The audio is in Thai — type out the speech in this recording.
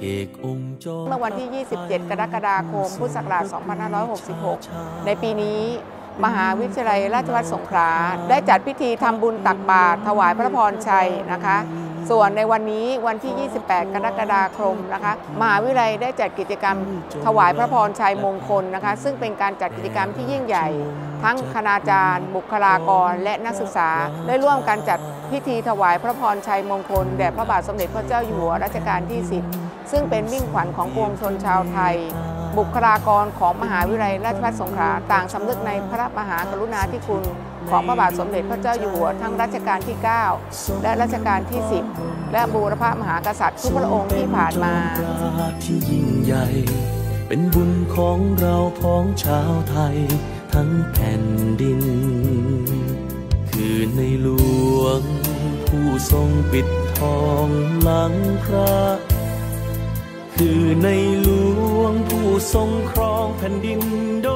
เอกองค์จอมเมื่อวันที่ 27 กรกฎาคม พุทธศักราช 2566 ในปีนี้มหาวิทยาลัยราชภัฏสงขลาได้จัดพิธีทำบุญตักบาตรถวายพระพรชัยนะคะ ส่วนในวันนี้วันที่ 28 กรกฎาคมนะคะ มหาวิทยาลัยได้จัดกิจกรรมถวายพระพรชัยมงคลนะคะ ซึ่งเป็นการจัดกิจกรรมที่ยิ่งใหญ่ ทั้งคณาจารย์ บุคลากร และนักศึกษาได้ร่วมกันจัด พิธีถวายพระพรชัยมงคลแด่พระบาทสมเด็จพระเจ้าอยู่หัวรัชกาลที่ 10 ซึ่งเป็นมิ่งขวัญของปวงชนชาวไทย บุคลากรของมหาวิทยาลัยราชภัฏสงขลาต่างสำนึกในพระมหากรุณาธิคุณ ของพระบาทสมเด็จพระเจ้าอยู่หัวทั้งรัชกาลที่ 9 และรัชกาลที่ 10 และบูรพมหากษัตริย์ทุกพระองค์ที่ผ่านมาที่ยิ่งใหญ่ เป็นบุญของเราพ้องชาวไทย ทั้งแผ่นดิน คือในหลวง ผู้ทรงปิดทองหลังพระ คือในหลวงผู้ทรงครองแผ่นดินโด